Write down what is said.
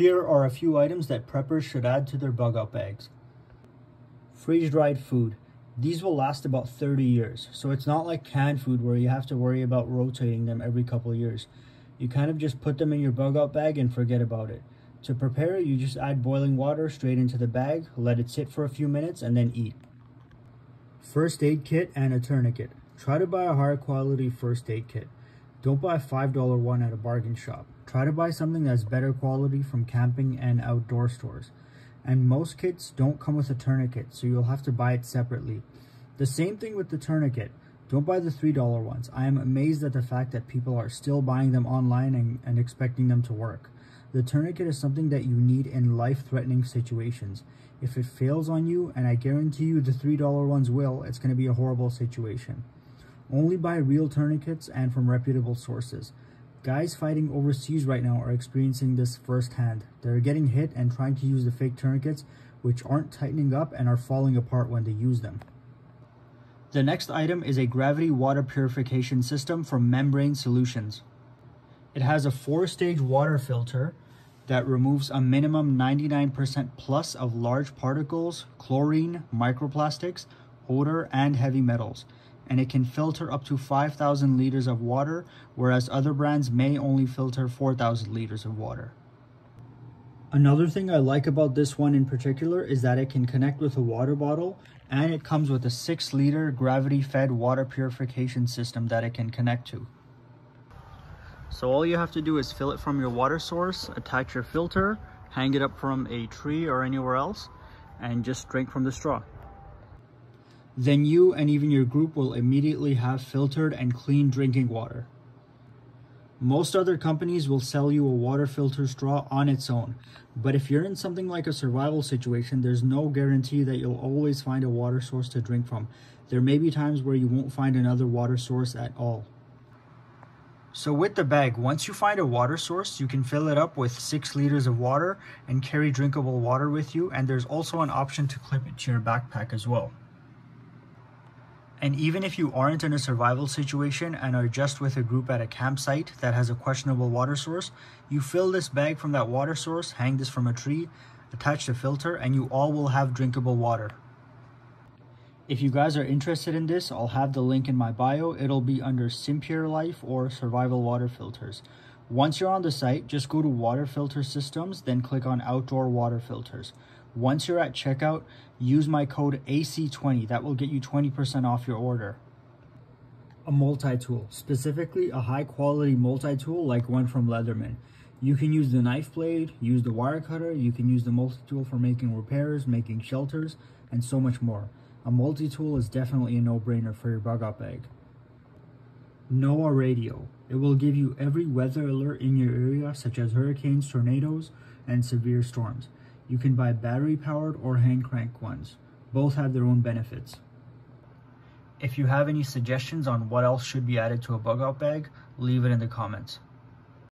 Here are a few items that preppers should add to their bug out bags. Freeze-dried food. These will last about 30 years, so it's not like canned food where you have to worry about rotating them every couple years. You kind of just put them in your bug out bag and forget about it. To prepare, you just add boiling water straight into the bag, let it sit for a few minutes, and then eat. First aid kit and a tourniquet. Try to buy a higher quality first aid kit. Don't buy a $5 one at a bargain shop. Try to buy something that's better quality from camping and outdoor stores. And most kits don't come with a tourniquet, so you'll have to buy it separately. The same thing with the tourniquet. Don't buy the $3 ones. I am amazed at the fact that people are still buying them online and, and expecting them to work. The tourniquet is something that you need in life-threatening situations. If it fails on you, and I guarantee you the $3 ones will, it's going to be a horrible situation. Only buy real tourniquets and from reputable sources. Guys fighting overseas right now are experiencing this firsthand. They're getting hit and trying to use the fake tourniquets, which aren't tightening up and are falling apart when they use them. The next item is a gravity water purification system from Membrane Solutions. It has a four-stage water filter that removes a minimum 99% plus of large particles, chlorine, microplastics, odor, and heavy metals and it can filter up to 5,000 liters of water, whereas other brands may only filter 4,000 liters of water. Another thing I like about this one in particular is that it can connect with a water bottle and it comes with a 6 liter gravity fed water purification system that it can connect to. So all you have to do is fill it from your water source, attach your filter, hang it up from a tree or anywhere else, and just drink from the straw then you and even your group will immediately have filtered and clean drinking water. Most other companies will sell you a water filter straw on its own, but if you're in something like a survival situation, there's no guarantee that you'll always find a water source to drink from. There may be times where you won't find another water source at all. So with the bag, once you find a water source, you can fill it up with 6 liters of water and carry drinkable water with you, and there's also an option to clip it to your backpack as well. And even if you aren't in a survival situation and are just with a group at a campsite that has a questionable water source, you fill this bag from that water source, hang this from a tree, attach the filter, and you all will have drinkable water. If you guys are interested in this, I'll have the link in my bio. It'll be under Simpure Life or Survival Water Filters. Once you're on the site, just go to Water Filter Systems, then click on Outdoor Water Filters. Once you're at checkout, use my code AC20. That will get you 20% off your order. A multi-tool, specifically a high-quality multi-tool like one from Leatherman. You can use the knife blade, use the wire cutter, you can use the multi-tool for making repairs, making shelters, and so much more. A multi-tool is definitely a no-brainer for your bug out bag. NOAA Radio. It will give you every weather alert in your area such as hurricanes, tornadoes, and severe storms. You can buy battery powered or hand crank ones. Both have their own benefits. If you have any suggestions on what else should be added to a bug out bag, leave it in the comments.